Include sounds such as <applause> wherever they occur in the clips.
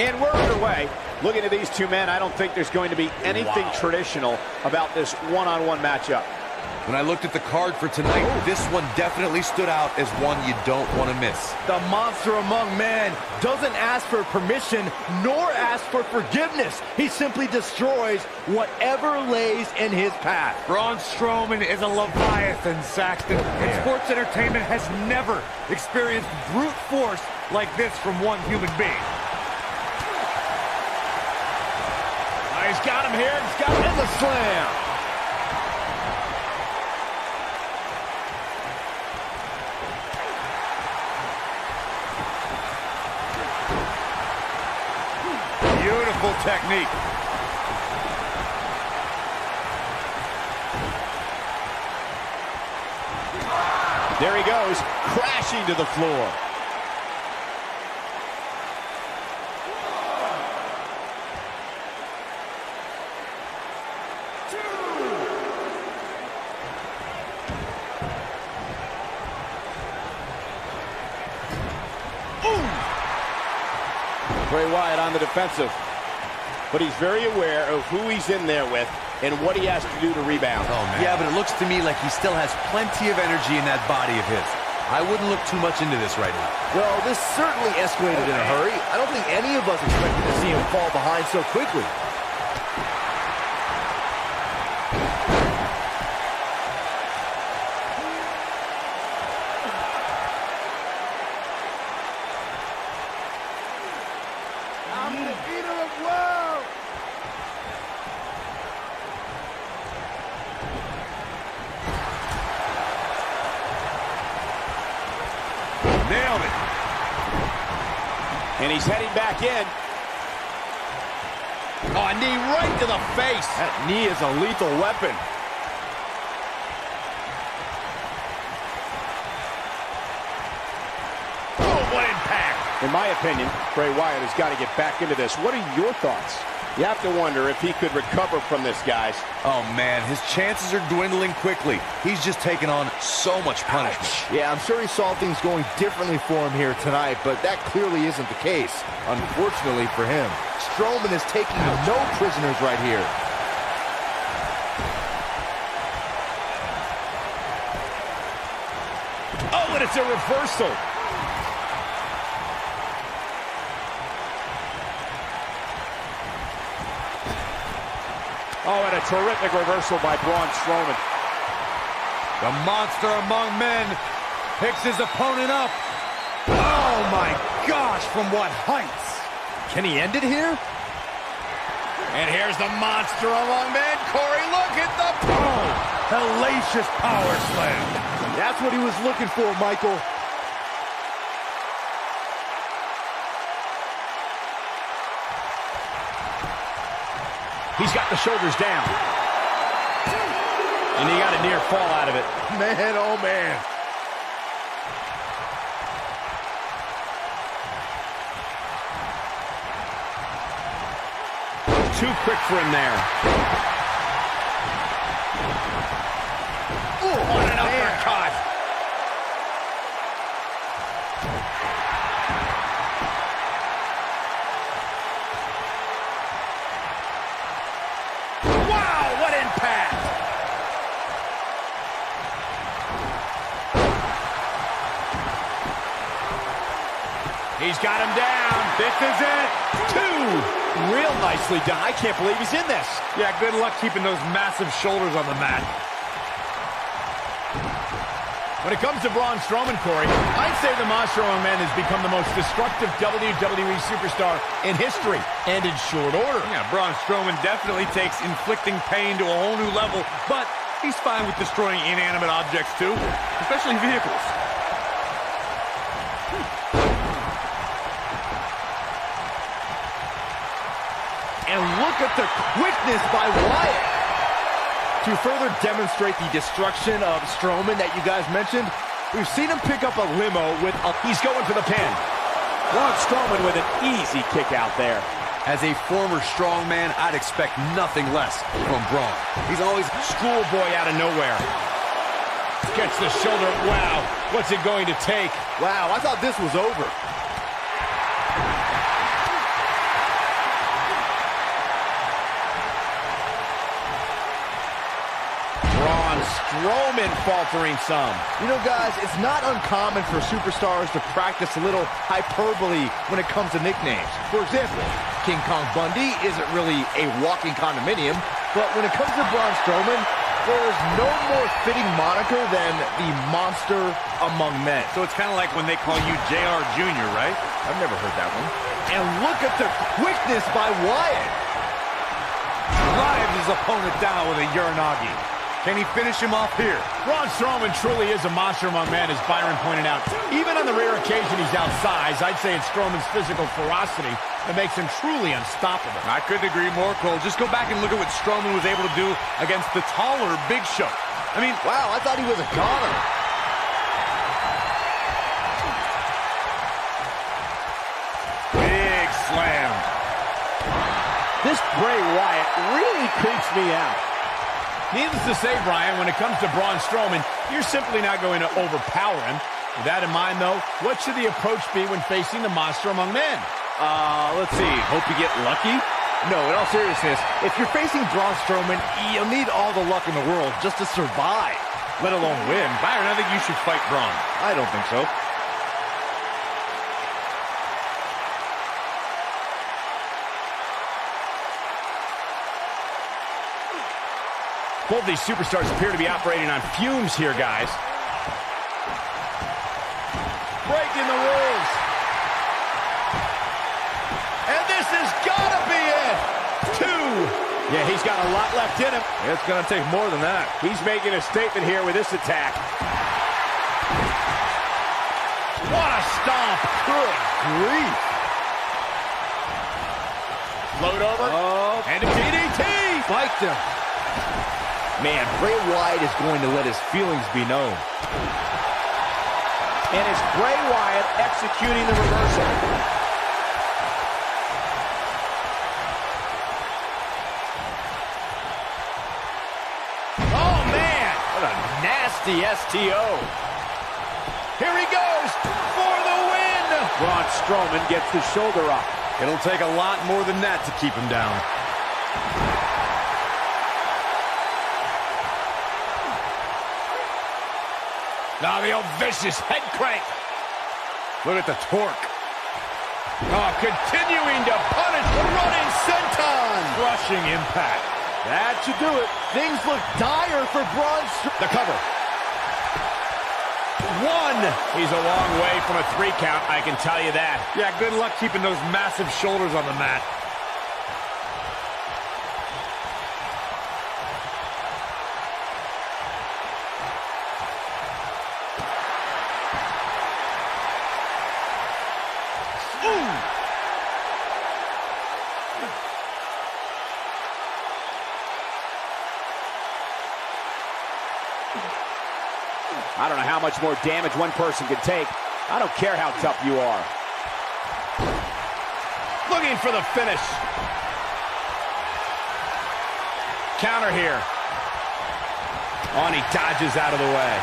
And we're underway. Looking at these two men, I don't think there's going to be anything wow. traditional about this one-on-one -on -one matchup. When I looked at the card for tonight, this one definitely stood out as one you don't want to miss. The monster among men doesn't ask for permission nor ask for forgiveness. He simply destroys whatever lays in his path. Braun Strowman is a Leviathan, Saxton. And sports entertainment has never experienced brute force like this from one human being. Him here. He's got in the slam. Beautiful technique. There he goes, crashing to the floor. Bray Wyatt on the defensive but he's very aware of who he's in there with and what he has to do to rebound. Oh, man. Yeah, but it looks to me like he still has plenty of energy in that body of his. I wouldn't look too much into this right now. Well, this certainly escalated in a hurry. I don't think any of us expected to see him fall behind so quickly. And he's heading back in. Oh, a knee right to the face. That knee is a lethal weapon. Oh, what impact. In my opinion, Bray Wyatt has got to get back into this. What are your thoughts? You have to wonder if he could recover from this, guys. Oh, man, his chances are dwindling quickly. He's just taken on so much punishment. Ouch. Yeah, I'm sure he saw things going differently for him here tonight, but that clearly isn't the case, unfortunately for him. Strowman is taking no prisoners right here. Oh, and it's a reversal. Oh, and a terrific reversal by Braun Strowman. The monster among men picks his opponent up. Oh, my gosh, from what heights? Can he end it here? And here's the monster among men. Corey, look at the... Oh, hellacious power slam. That's what he was looking for, Michael. He's got the shoulders down. And he got a near fall out of it. Man, oh man. Too quick for him there. He's got him down. This is it. Two. Real nicely done. I can't believe he's in this. Yeah, good luck keeping those massive shoulders on the mat. When it comes to Braun Strowman, Corey, I'd say the Monster Among Men has become the most destructive WWE superstar in history, and in short order. Yeah, Braun Strowman definitely takes inflicting pain to a whole new level, but he's fine with destroying inanimate objects too, especially vehicles. At the quickness by Wyatt. To further demonstrate the destruction of Strowman that you guys mentioned, we've seen him pick up a limo with a... He's going for the pin. Braun Strowman with an easy kick out there. As a former strongman, I'd expect nothing less from Braun. He's always schoolboy out of nowhere. Gets the shoulder. Wow, what's it going to take? Wow, I thought this was over. Strowman faltering some. You know, guys, it's not uncommon for superstars to practice a little hyperbole when it comes to nicknames. For example, King Kong Bundy isn't really a walking condominium, but when it comes to Braun Strowman, there's no more fitting moniker than the monster among men. So it's kind of like when they call you JR Jr., right? I've never heard that one. And look at the quickness by Wyatt. Drives his opponent down with a Uranage. Can he finish him off here? Braun Strowman truly is a monster among men, as Byron pointed out. Even on the rare occasion he's outsized, I'd say it's Strowman's physical ferocity that makes him truly unstoppable. I couldn't agree more, Cole. Just go back and look at what Strowman was able to do against the taller Big Show. I mean, wow, I thought he was a goner. Big slam. This Bray Wyatt really creeps me out. Needless to say, Byron, when it comes to Braun Strowman, you're simply not going to overpower him. With that in mind, though, what should the approach be when facing the monster among men? Uh, let's see. Hope you get lucky? No, in all seriousness, if you're facing Braun Strowman, you'll need all the luck in the world just to survive, let alone win. Byron, I think you should fight Braun. I don't think so. Both these superstars appear to be operating on fumes here, guys. Breaking the rules. And this has got to be it. Two. Yeah, he's got a lot left in him. It's going to take more than that. He's making a statement here with this attack. What a stomp. Good grief. Float over. Oh. And a DDT. Spiked him. Man, Bray Wyatt is going to let his feelings be known. And it's Bray Wyatt executing the reversal. Oh, man! What a nasty STO. Here he goes for the win! Braun Strowman gets the shoulder up. It'll take a lot more than that to keep him down. Now the old vicious head crank. Look at the torque. Oh, continuing to punish the running senton. Crushing impact. That should do it. Things look dire for Braun The cover. One. He's a long way from a three count, I can tell you that. Yeah, good luck keeping those massive shoulders on the mat. I don't know how much more damage one person can take. I don't care how tough you are. Looking for the finish. Counter here. Oh, and he dodges out of the way.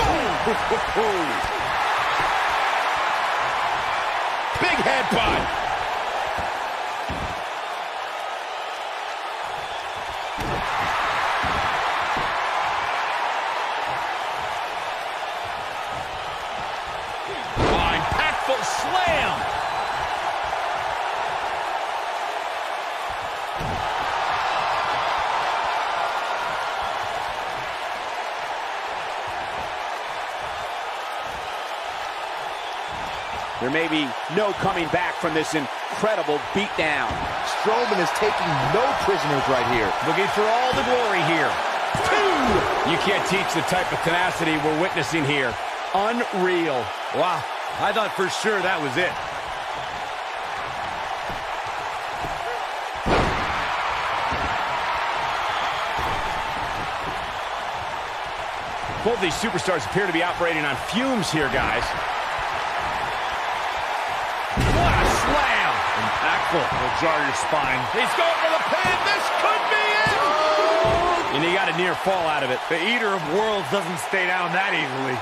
<laughs> Big headbutt. There may be no coming back from this incredible beatdown. Strowman is taking no prisoners right here. Looking for all the glory here. Two! You can't teach the type of tenacity we're witnessing here. Unreal. Wow, I thought for sure that was it. Both these superstars appear to be operating on fumes here, guys. Impactful. Will jar your spine. He's going for the pin. This could be it! And he got a near fall out of it. The Eater of Worlds doesn't stay down that easily.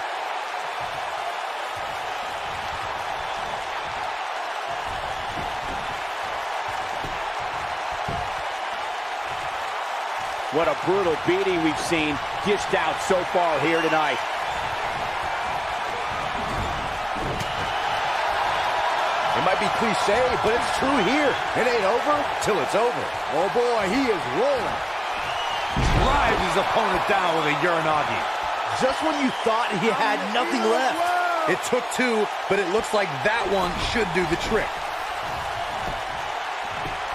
What a brutal beating we've seen dished out so far here tonight. It might be cliche, but it's true here. It ain't over till it's over. Oh boy, he is rolling. Drives his opponent down with a Uranage. Just when you thought he had nothing left. It took two, but it looks like that one should do the trick.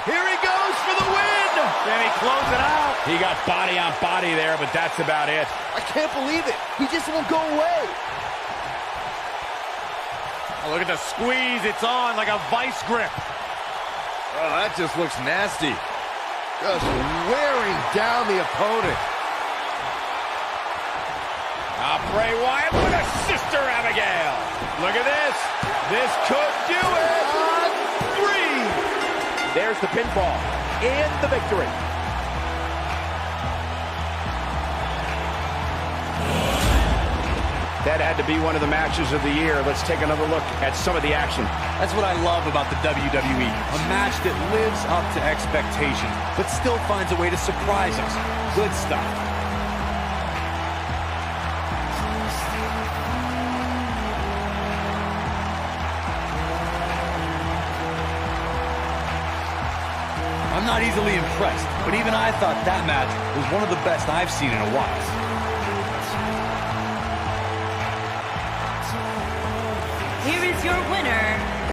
Here he goes for the win. Can he close it out? He got body on body there, but that's about it. I can't believe it. He just won't go away. Oh, look at the squeeze. It's on like a vice grip. Oh, that just looks nasty. Just wearing down the opponent. Ah, Bray Wyatt with a sister Abigail. Look at this. This could do it. On three. There's the pinfall and the victory. That had to be one of the matches of the year. Let's take another look at some of the action. That's what I love about the WWE. A match that lives up to expectations, but still finds a way to surprise us. Good stuff. I'm not easily impressed, but even I thought that match was one of the best I've seen in a while. Your winner,